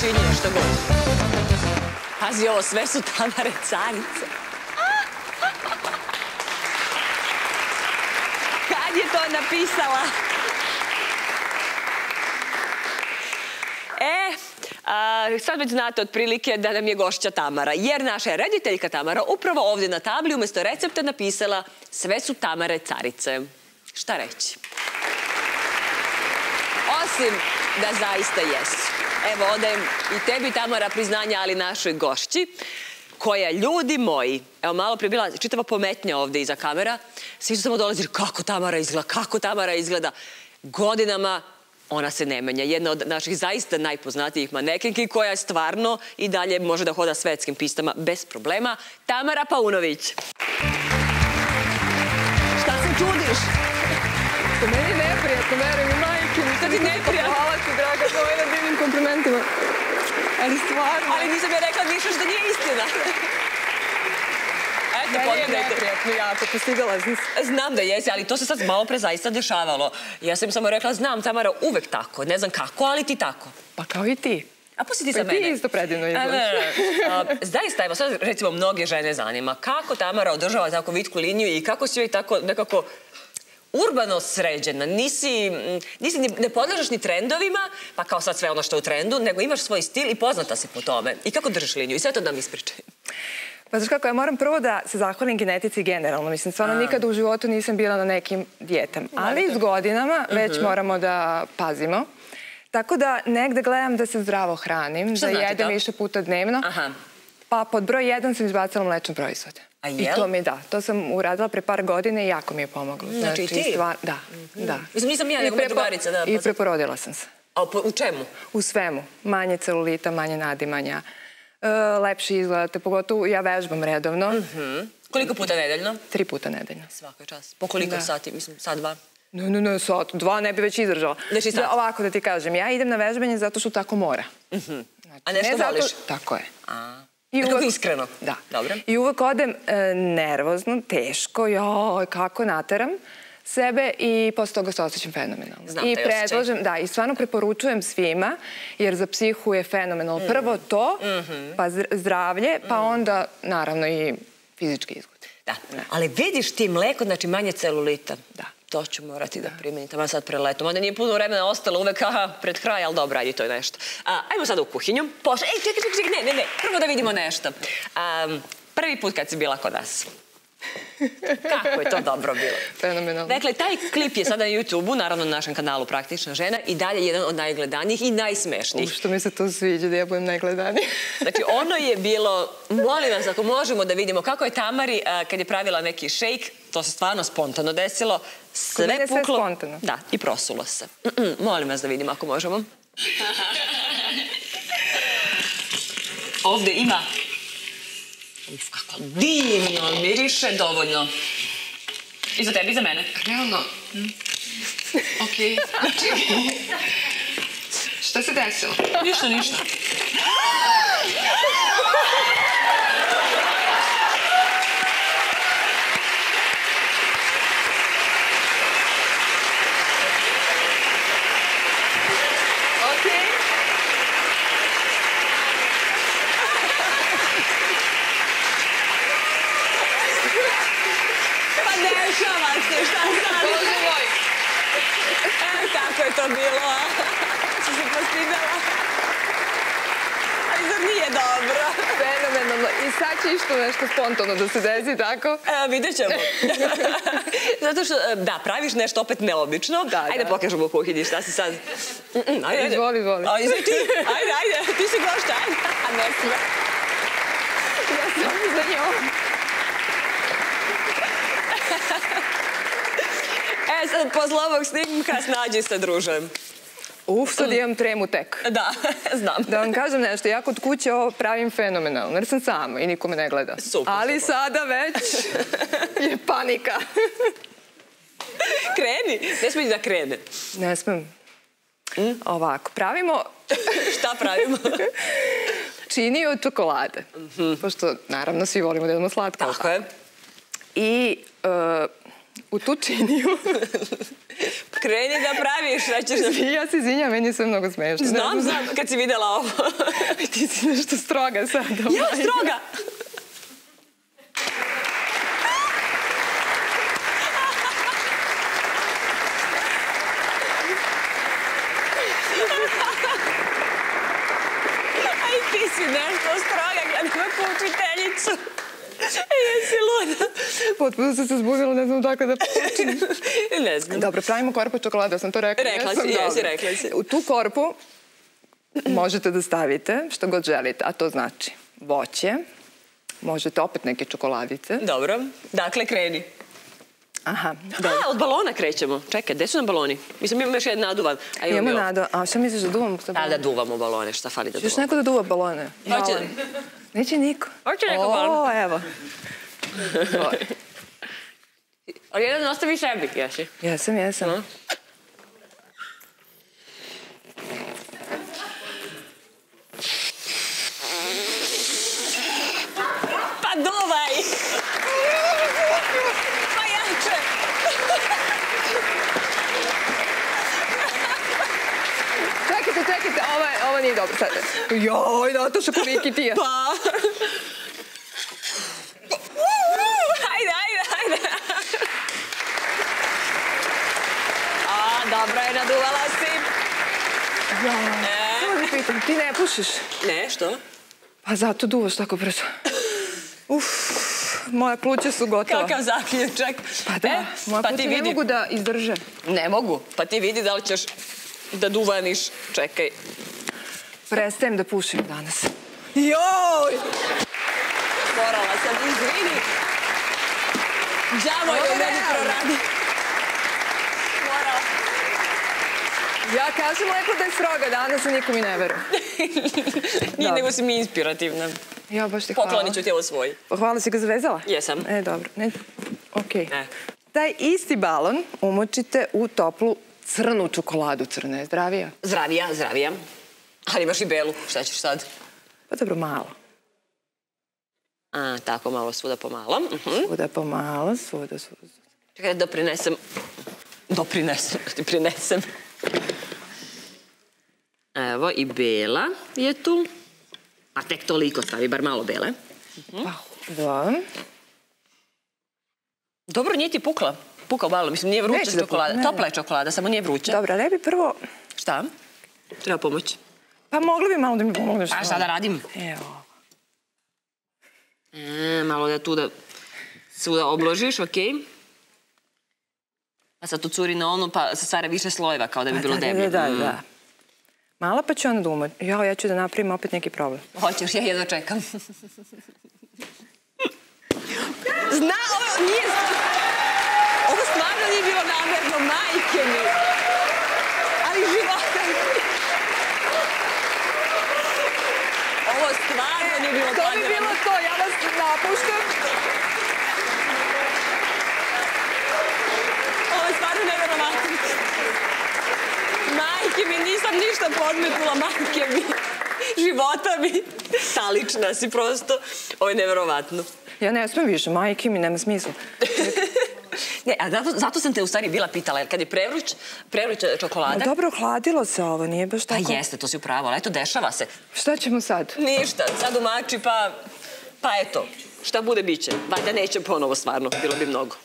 činjenja, što god. Pazi ovo, sve su Tamare carice. Kad je to napisala? E, sad već znate otprilike da nam je gošća Tamara, jer naša je rediteljka Tamara upravo ovdje na tabli umjesto recepta napisala sve su Tamare carice. Šta reći? Osim da zaista jesu. Evo, odajem i tebi, Tamara, priznanja, ali našoj gošći, koja, ljudi moji, evo malo prije bila čitava pometnja ovdje iza kamera, svi su samo dolazili kako Tamara izgleda, kako Tamara izgleda. Godinama ona se ne menja. Jedna od naših zaista najpoznatijih manekenki koja je stvarno i dalje može da hoda svetskim pistama bez problema. Tamara Paunović. Šta se čudiš? To meni neprijatno, verujem majke. Šta ti neprijatno? Hvala ti, draga, to je na divnim komplimentima. Ali stvarno... Ali nisam ja rekla ništa što nije istina. Eto, pogledajte. jako, postigala sam. Znam da jesi, ali to se sad malo pre zaista dešavalo. Ja sam samo rekla, znam, Tamara, uvek tako. Ne znam kako, ali ti tako. Pa kao i ti. A pusti ti Pa za i ti mene. isto predivno A, izgledaš. ne. A, Zaista, evo sad recimo mnoge žene zanima kako Tamara održava tako vitku liniju i kako si joj tako nekako urbano sređena. Nisi, nisi ni- ne podležeš ni trendovima, pa kao sad sve ono što je u trendu, nego imaš svoj stil i poznata si po tome. I kako držiš liniju? I sve to da mi ispričaj. Pa znaš kako, ja moram prvo da se zahvalim genetici generalno. Mislim, stvarno nikada u životu nisam bila na nekim dijetam. Ali s godinama već Mhm. moramo da pazimo. Tako da negde gledam da se zdravo hranim, da znači jedem to? više puta dnevno. Aha. Pa pod broj jedan sam izbacila mlečne proizvode. A I to mi da. To sam uradila pre par godine i jako mi je pomoglo. Znači, ti? Mhm. stvar- da, da. Mislim, nisam ja, nego prepo- drugarica, da, I pa- preporodila sam se. A u čemu? U svemu. Manje celulita, manje nadimanja. E, lepši izgledate, pogotovo ja vežbam redovno. Mhm. Koliko puta nedeljno? Tri puta nedeljno. Svaka čast. Po koliko Da. sati? Mislim, sad dva. Ne, ne, ne, sat, dva ne bi već izdržala. Znači, sat. Da, ovako da ti kažem, ja idem na vežbanje zato što tako mora. Znači, A nešto ne zato- voliš? Tako je. A. I uvek- iskreno. Da. Dobro. I uvek odem e, nervozno, teško, joj, kako nateram sebe i posle toga se osjećam fenomenalno. Znam I predlažem, da, i stvarno preporučujem svima, jer za psihu je fenomenalno. Mm. Prvo to, Mhm. pa zr- zdravlje, pa onda, naravno, i fizički izgled. Da. Ali vidiš ti mleko, znači manje celulita. Da. To ću morati da primenim, tamo sad preletom. Onda nije puno vremena ostalo uvek, aha, pred kraj, ali dobro, ajde, to je nešto. A, ajmo sada u kuhinju. Pošla, ej, čekaj, čekaj, čekaj, ne, ne, ne, prvo da vidimo nešto. A, prvi put kad si bila kod nas. Kako je to dobro bilo. Fenomenalno. Dakle, taj klip je sada na YouTube-u, naravno na našem kanalu Praktična žena i dalje jedan od najgledanijih i najsmešnijih. U, što mi se to sviđa, da ja budem najgledanija. Znači, ono je bilo, molim vas, ako možemo da vidimo kako je Tamari, a, kad je pravila neki šejk, to se stvarno spontano desilo, sve puklo. spontano. Da, i prosulo se. Molim vas da vidimo ako možemo. Ovde ima Uf, kako divno miriše, dovoljno. I za tebi i za mene. Realno? Okej. Šta se desilo? Ništa, ništa. Okej. Pa dešava se, šta sad? Bože moj! E, kako je to bilo, a? Si se postidala? Ali zar nije dobro? Fenomenalno. I sad će išto nešto spontano da se desi, tako? E, vidjet ćemo. Zato što, e, da, praviš nešto opet neobično. Da, ajde da. pokažemo u kuhinji šta si sad. Mm, mm, ajde, ajde. Izvoli, izvoli. A, izvoli ti. Ajde, ajde. Ti si ajde. A ne. Ja sam za njom. E, sad, posle ovog snimka snađi se, druže. Uf, sad imam tremu tek. Da, znam. Da vam kažem nešto, ja kod kuće ovo pravim fenomenalno, jer sam sama i niko me ne gleda. Super, Ali super. sada već je panika. Kreni. Ne smiješ da krene. Ne smem. Ovako, pravimo Šta pravimo? čini od čokolade. Pošto, naravno, svi volimo da jedemo slatko. Tako je. I e, u tu činiju. Kreni da praviš, šta ćeš da... ja se izvinjam, meni je sve mnogo smiješno. Ne Znam, znam, kad si vidjela ovo. Ti si nešto stroga sad. ovaj. Ja, stroga! Aj, ti si nešto stroga, gledam kako učiteljicu. Jesi luda. Potpuno sam se zbudila, ne znam tako da počnem. Ne znam. Dobro, pravimo korpu čokolade, ja sam to rekla. Rekla si, jesi, rekla si. U tu korpu možete da stavite što god želite, a to znači voće, možete opet neke čokoladice. Dobro, dakle kreni. Aha, A, od balona krećemo. Čekaj, gde su nam baloni? Mislim, imamo još jedan naduvan. A imamo nado. A šta misliš da duvamo? Da, da duvamo balone, šta fali da Još duvamo? neko da duva balone? Hoće. Neće niko. Hoće neko o, balon. evo. Ali jedan ostavi sebi, jesi? Jesam, jesam. No. Pa duvaj! Pa jače! Čekajte, čekajte, ovo, je- ovo nije dobro. Sad. Joj, Nataša, koliki ti je. Pa! Hajde, hajde, hajde! A, dobro je, naduvala si. E, Samo da pitam, ti ne pušiš? ne, što? Pa zato duvaš tako brzo. Uf, moje pluća su gotova. Kakav zaključak. Pa da, E, moje pa pluća ti ne mogu da izdrže. Ne mogu. Pa ti vidi da li ćeš da duvaniš. Čekaj. Prestajem da pušim danas. Joj! Morala sam, izvini. Džavo je u meni proradi. Morala. Ja kažem lepo da je stroga danas, a niko mi ne veruje. Nije, nego si mi inspirativna. Ja baš ti hvala. Poklonit ću ti ovo svoj. Hvala, si ga zavezala? Jesam. E, dobro. Ne, okej. E. Taj isti balon umočite u toplu crnu čokoladu. Crna je zdravija. Zdravija, zdravija. Ali imaš i belu. Šta ćeš sad? Pa dobro, malo. A, tako malo svuda pomalo. Mhm. Svuda pomalo, svuda, svuda. Čekaj da doprinesem. Doprinesem, ti prinesem. Evo i bela je tu. A tek toliko stavi, bar malo bele. Pa, da. Dobro, nije ti pukla. Pukao malo, mislim, nije vruća čokolada. ne, Topla je čokolada, samo nije vruća. Dobro, ne bi prvo... Šta? Treba pomoć. Pa mogli bi malo da mi pomogneš. A šta da radim? Evo. E, malo da tu da svuda obložiš, okej. A sad to curi na ono, pa se stvara više slojeva, kao da bi Pa bilo deblje. Da, da, Mm. da. Malo pa ću onda da umočim. Ja, ja ću da napravim opet neki problem. Hoćeš, ja jedva čekam. Zna, ovo nije... Ovo stvarno nije bilo namerno, majke mi. Ali života. Ovo stvarno nije bilo To bi planirano. bilo to, ja vas napuštam. Ovo je stvarno nevjerovatno. Majke mi, nisam ništa podmetnula, majke mi. Života mi. Stalična si prosto. Ovo je nevjerovatno. Ja ne smijem više, majke mi, nema smisla. Ne, a zato, zato sam te u stvari bila pitala, jer kad je prevruć, prevruća Ma čokolada... dobro, hladilo se ovo, nije baš Pa tako... jeste, to si upravo, ali eto, dešava se. Šta ćemo sad? Ništa, sad umači, pa... Pa eto, šta bude, bit će. Valjda neće ponovo, stvarno, bilo bi mnogo.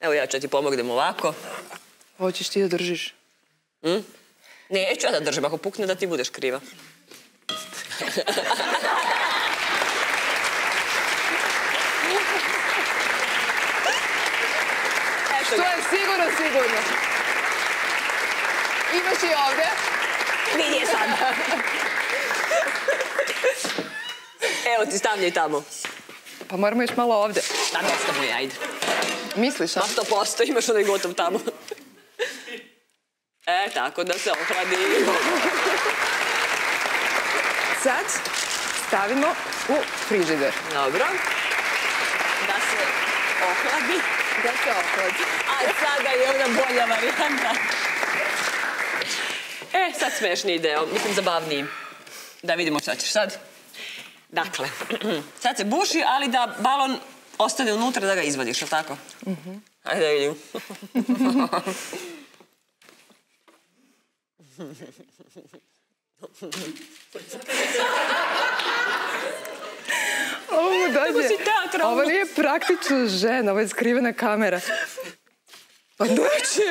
Evo ja ću ti pomognem ovako. Hoćeš ti da držiš? Neću ja da držim, ako pukne da ti budeš kriva. Eto To ga. je sigurno, sigurno. Imaš i ovde. Vidi sad. Evo ti stavljaj tamo. Pa moramo još malo ovde. Da, dosta mu ajde. Misliš, a? Ma sto posto, imaš onaj gotov tamo. E, tako da se ohladi. Sad stavimo u frižider. Dobro. Da se ohladi. Da se ohladi. A sada je ona bolja varijanta. E, sad smešniji deo, mislim zabavniji. Da vidimo šta ćeš sad. Dakle, sad se buši, ali da balon ostane unutra da ga izvadiš, je tako? Ajde da vidim. Ovo dođe. Ovo nije praktično žena, ovo je skrivena kamera. Pa dođe.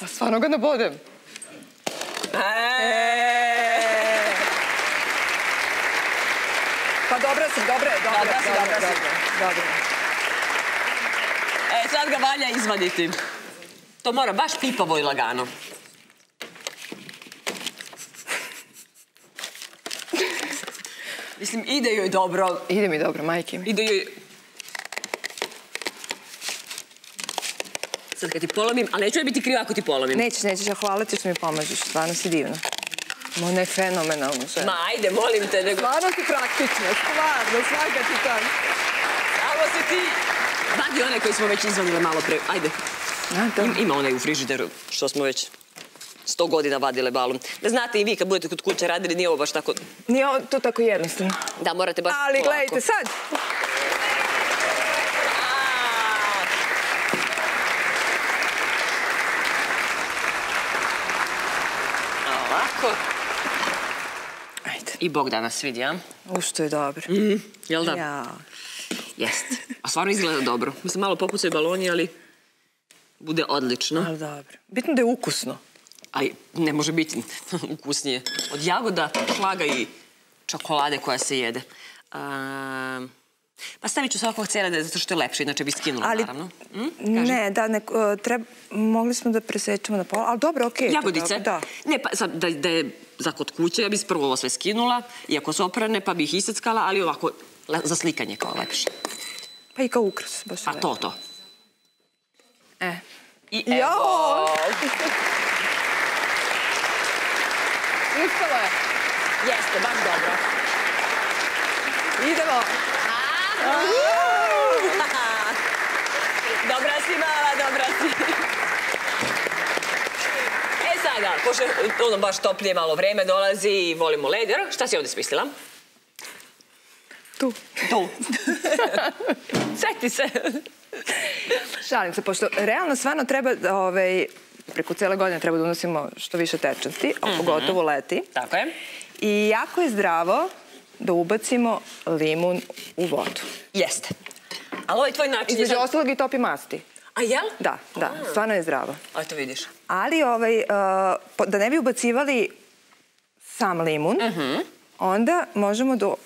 Pa stvarno ga nabodem. E, Pa dobra sam, dobra je, dobra, Dobra si, dobra, dobra si. dobra, dobra. E, sad ga valja izvaditi. To mora baš pipavo i lagano. Mislim, ide joj dobro. Ide mi dobro, majke mi. Ide joj... Sad kad ti polomim, ali neću joj biti kriva ako ti polomim. Nećeš, nećeš, ja hvala ti što mi pomažeš, stvarno si divna. Ona je fenomenalna žena. Ma, ajde, molim te, nego... Stvarno si praktična, stvarno, svaka ti tam. Samo se ti... Vadi one koje smo već izvadile malo pre. Ajde. A. Im- Ima onaj u frižideru što smo već sto godina vadile balon. Da znate i vi kad budete kod kuće radili, nije ovo baš tako... Nije ovo to tako jednostavno. Da, morate baš Ali polako. gledajte, sad, A, Ovako. ajde. I Bog da nas vidi, a? U što je dobro. Jel da? Ja. Jest. A stvarno izgleda dobro. Mislim, malo popucaju baloni, ali bude odlično. Ali dobro. Bitno da je ukusno. A i ne može biti ukusnije. Od jagoda, šlaga i čokolade koja se jede. A, pa stavit ću svakog cerade zato što je lepše, inače bi skinula, Ali, naravno. Kaži. ne, da, ne, treba, mogli smo da presečemo na pola, ali dobro, okej. to Jagodice? Da. Ne, pa sad, da, da je za kod kuće, ja bih prvo ovo sve skinula, iako su oprane, pa bi ih iseckala, ali ovako, za slikanje kao lepše. Pa i kao ukras, baš lepo. to, to. E. I Jo! evo, Uspela je. jeste, baš dobro. Idemo. dobra si, mala, dobra si. E sada, pošto ono baš toplije malo vreme dolazi i volimo led, jer šta si ovdje smislila? Tu. Tu. Seti se. Šalim se, pošto realno stvarno treba, da, ovaj, preko cele godine treba da unosimo što više tečnosti, a pogotovo leti. Tako je. I jako je zdravo da ubacimo limun u vodu. Jeste. Ali ovaj tvoj način Između sad... ostalog i topi masti. A jel? Da, da, stvarno je zdravo. A to vidiš. Ali ovaj, po- da ne bi ubacivali sam limun, onda možemo do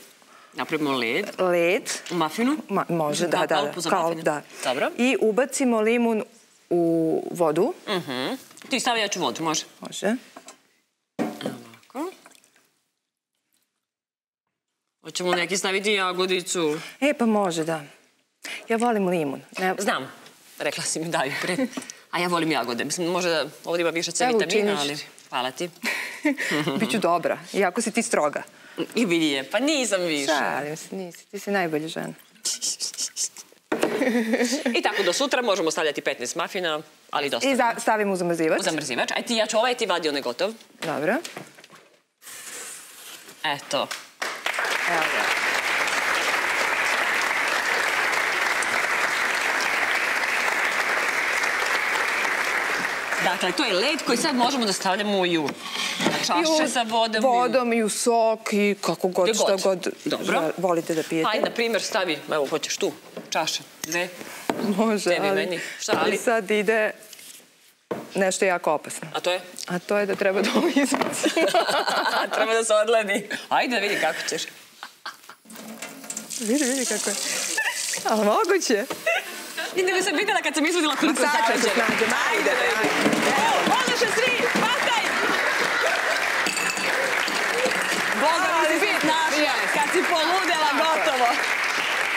Napravimo led led, u mafinu. ma, može, da, da, da, kao- da. Dobro. I ubacimo limun u vodu, Mhm. Ti stavi ja ću vodu, može. može. Ovako. Hoćemo neki staviti jagodicu. E, pa može, da. Ja volim limun. Ne, Znam, rekla si mi daju pre. A ja volim jagode. Mislim, može da ovdje ima više C vitamina, ali hvala ti. Biću dobra, iako si ti stroga. I vidi je, pa nisam više. Šalim se, nisi, ti si najbolja žena. I tako, do sutra možemo stavljati 15 mafina, ali dosta. I za, stavim u zamrzivač. U zamrzivač. Aj ti, ja ću ovaj, ti vadi onaj gotov. Dobro. Eto. Evo Dakle, to je led koji sad možemo da stavljamo i u čaše sa vodom. Vodom i u sok i kako god, šta god. Dobro. volite da pijete. Ajde, na primjer, stavi, evo, hoćeš tu, čaše, dve. Može, tebi, ali, meni. Šta, ali ali? sad ide nešto jako opasno. A to je? A to je da treba da ovo izbacimo. Treba da se odledi. Ajde, vidi kako ćeš. vidi, vidi kako je. Ali moguće. I nego sam pitala kad sam izvodila koliko Ma sad snađem, ajde, ajde. Evo, možeš svi, pataj! Boga mi si spet našla, kad si poludela, gotovo.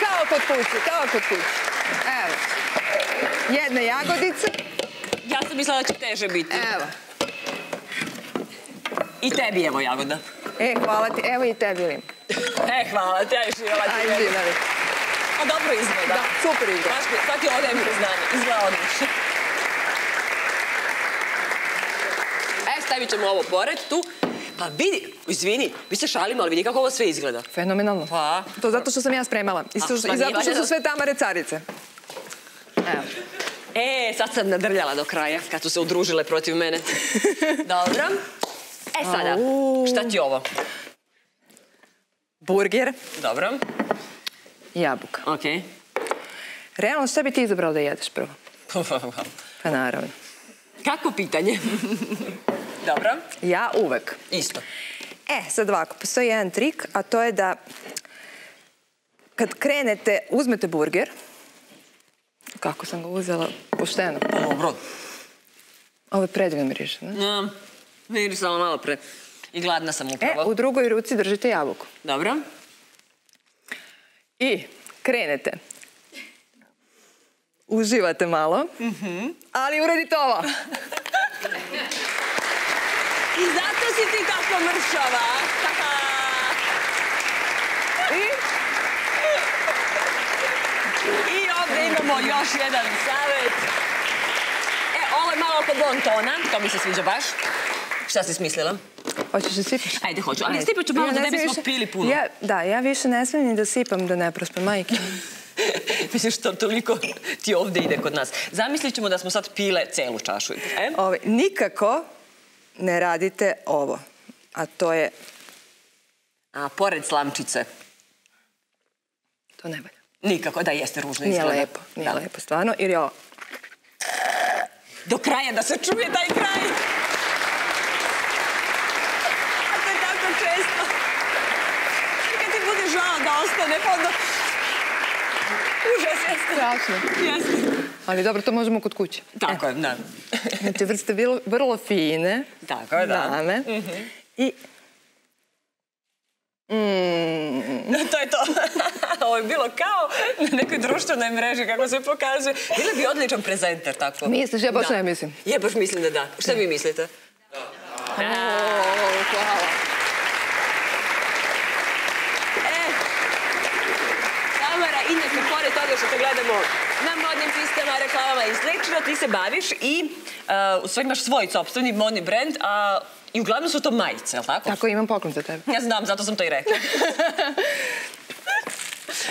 Kao kod kuće, kao kod kuće. Evo. Jedna jagodica. Ja sam mislila da će teže biti. Evo. I tebi evo jagoda. E, hvala ti. Evo i tebi lim. E, hvala ti, aj šivala ti. Ajde, živjeli. A dobro izgleda. Da, super izgleda. Ti odajem priznanje. Izgleda odlično. E, stavit ćemo ovo pored tu. Pa vidi, izvini, mi se šalimo, ali vidi kako ovo sve izgleda. Fenomenalno. Pa. To zato što sam ja spremala. I, što- A, i zato što su sve tamare carice. Evo. E, sad sam nadrljala do kraja, kad su se udružile protiv mene. Dobro. E sada, šta ti ovo? Burger Dobro. Jabuka. Ok. Realno, šta bi ti izabrala da jedeš prvo? Pa naravno. Kako pitanje? Dobro. Ja uvek. Isto. E, sad ovako, postoji jedan trik, a to je da kad krenete, uzmete burger, kako sam ga uzela, pošteno. Dobro. Ovo je predivno miriše, ne? Ja, mirisala malo pre. I gladna sam E, upravo. u drugoj ruci držite jabuku. Dobro. I krenete. Uživate malo, ali uradite ovo. I zato si ti tako mršava. I I ovdje imamo još jedan savjet. E, ovo je malo oko bontona, to mi se sviđa baš. Šta si smislila? Hoćeš da sipaš? Ajde, hoću. Ali sipat ću malo Ja da ne bismo više- pili puno. Ja, da, ja više ne smijem ni da sipam da ne prospe majke. Misliš što toliko ti ovdje ide kod nas. Zamislit ćemo da smo sad pile celu čašu. E? Ovaj, nikako ne radite ovo. A to je, A, pored slamčice. to ne valja. Nikako, da jeste ružno Nije izgleda. lepo, nije Da. lepo, stvarno. Jer je ovo, Do kraja da se čuje taj kraj. A to I kad ti bude žao da ostane, pa onda... Užas jeste. strašno. Jeste. Ali dobro, to možemo kod kuće. Tako je, da. Znači, vrste vrlo, vrlo fine. Tako je, da. Dame. I to je to. Ovo je bilo kao na nekoj društvenoj mreži, kako se pokazuje. Bilo bi odličan prezenter, tako. Misliš? Ja baš Da. ne mislim. Ja baš mislim da da. Šta vi mislite? O, hvala. E, Tamara, inače, pored toga što te gledamo na modnim pistama, reklamama i slično, ti se baviš i uh, u stvari imaš svoj sobstveni modni brand, a i uglavnom su to majice, jel tako? Tako imam poklon za tebe. Ja znam, zato sam to i rekla.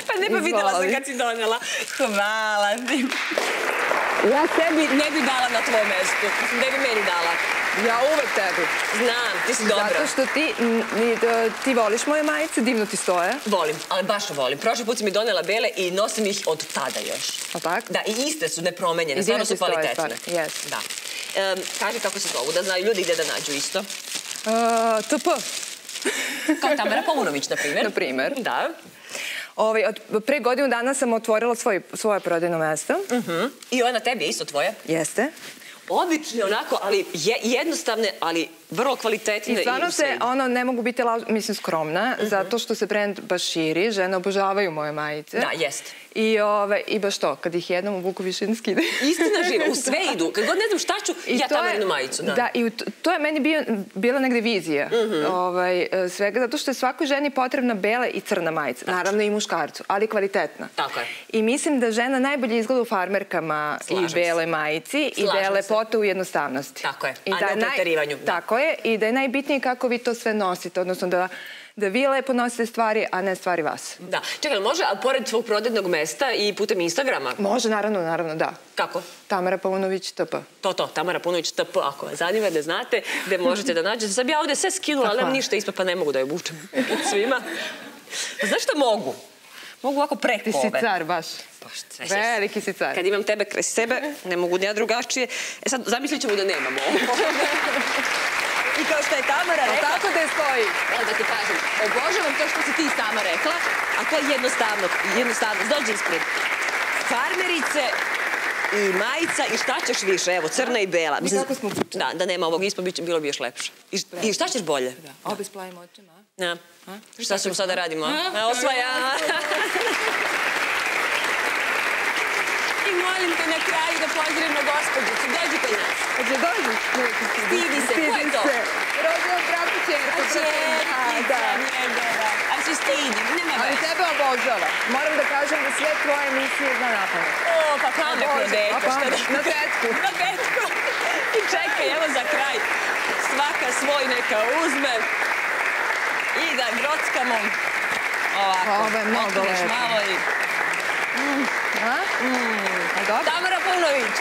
pa ne pa vidjela sam kad si donela. Hvala ti. Ja sebi ne bi dala na tvoj mestu. Ne bi meni dala. Ja uvek tebi. Znam, ti si dobra. Zato što ti, ti voliš moje majice, divno ti stoje. Volim, ali baš volim. Prošli put si mi donela bele i nosim ih od tada još. A tako? Da, i iste su, nepromenjene, stvarno su kvalitetne. jes. Da. Em, kaži kako se zovu, da znaju ljudi gdje da nađu isto. Uh, TP. Kao Tamara Paunović, na primjer. Na primjer. Da. Ovaj, od, pre godinu dana sam otvorila svoj, svoje prodajno mesto. Mhm. I ona tebi je isto tvoja. Jeste. Obične onako, ali je, jednostavne, ali vrlo kvalitetne. I stvarno se, ono, ne mogu biti, laž, mislim, skromna, zato što se brand baš širi, žene obožavaju moje majice. Da, jest. I, ove, I baš to, kad ih jednom obuku više ne skidaju. Istina živa, u sve idu. Kad god ne znam šta ću, ja to je- Tamarinu majicu. Da. Da, i to je meni bio, bila negde vizija ovaj, e, svega, zato što je svakoj ženi potrebna bela i crna majica. Naravno i muškarcu, ali kvalitetna. Tako je. I mislim da žena najbolje izgleda u farmerkama Slažem i bele majici i da je lepota u jednostavnosti. Tako je, I a da ne u preterivanju, da. Tako je, i da je najbitnije kako vi to sve nosite, odnosno da, da vi lepo nosite stvari, a ne stvari vas. Da. Čekaj, može, ali pored svog prodajnog mesta i putem Instagrama? Može, naravno, naravno, da. Kako? Tamara Paunović, TP. To, to, Tamara Punović TP, ako vas zanima da znate gde možete da nađete. Sad bi ja ovdje sve skinula, ali ništa ispod, pa ne mogu da je obučem svima. Pa znaš šta mogu? Mogu ovako preko Ti si car, baš. Pa šta se- Veliki si car. Kad imam tebe kraj sebe, ne mogu ja drugačije. E sad, zamislit ćemo da nemamo ovo. I kao što je Tamara Pa rekla, tako da je stoji. Evo da ti kažem, obožavam to što si ti sama rekla, a to je jednostavno, jednostavno, dođi ispred. Farmerice i majica i šta ćeš više, evo, crna i bela. Mi kako smo obučeni. Da, da nema ovog ispod, bilo bi još lepše. I, i šta ćeš bolje? Obe s plavim očima. Ja. Šta ćemo sada radimo? A, osvaja. I molim te na kraju da pozdravim na gospođicu. Dođi kod nas. Hoće dođi? Stidi se, ko je to? Rodio bratu čerku. Čerkica njegova. A se stidi, nema Ali veze. tebe obožava. Moram da kažem da sve tvoje emisije zna na pamet. O, pa pametno Bože, dete. a šta pamet, da- na petku. Na petku. I čekaj, evo za kraj. Svaka svoj neka uzme. I da grockamo ovako. Ovo je mnogo lepo. malo i... A? A dobro? Tamara Paunović,